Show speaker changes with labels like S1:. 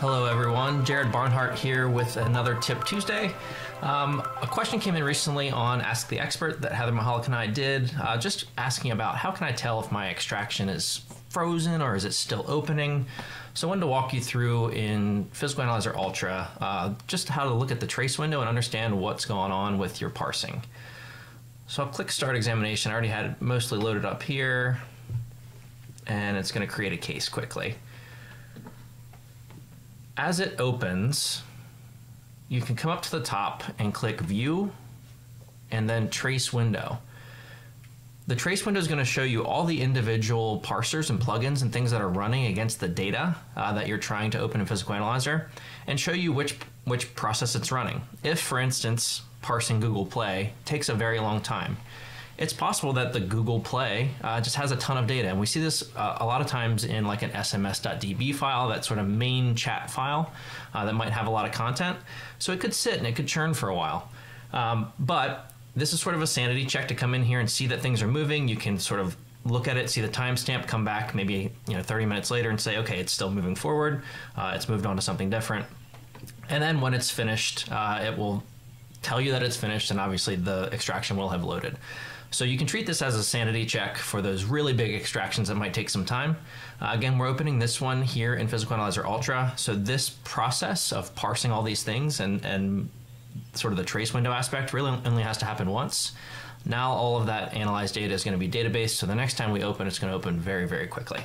S1: Hello, everyone. Jared Barnhart here with another Tip Tuesday. Um, a question came in recently on Ask the Expert that Heather Mahalik and I did, uh, just asking about how can I tell if my extraction is frozen or is it still opening? So I wanted to walk you through in Physical Analyzer Ultra uh, just how to look at the trace window and understand what's going on with your parsing. So I'll click Start Examination. I already had it mostly loaded up here, and it's going to create a case quickly as it opens, you can come up to the top and click View and then Trace Window. The trace window is going to show you all the individual parsers and plugins and things that are running against the data uh, that you're trying to open in Physical Analyzer and show you which, which process it's running. If, for instance, parsing Google Play takes a very long time, it's possible that the Google Play uh, just has a ton of data. And we see this uh, a lot of times in like an sms.db file, that sort of main chat file uh, that might have a lot of content. So it could sit and it could churn for a while. Um, but this is sort of a sanity check to come in here and see that things are moving. You can sort of look at it, see the timestamp, come back maybe you know 30 minutes later and say, okay, it's still moving forward. Uh, it's moved on to something different. And then when it's finished, uh, it will tell you that it's finished, and obviously the extraction will have loaded. So you can treat this as a sanity check for those really big extractions that might take some time. Uh, again, we're opening this one here in Physical Analyzer Ultra. So this process of parsing all these things and, and sort of the trace window aspect really only has to happen once. Now all of that analyzed data is going to be database. So the next time we open, it's going to open very, very quickly.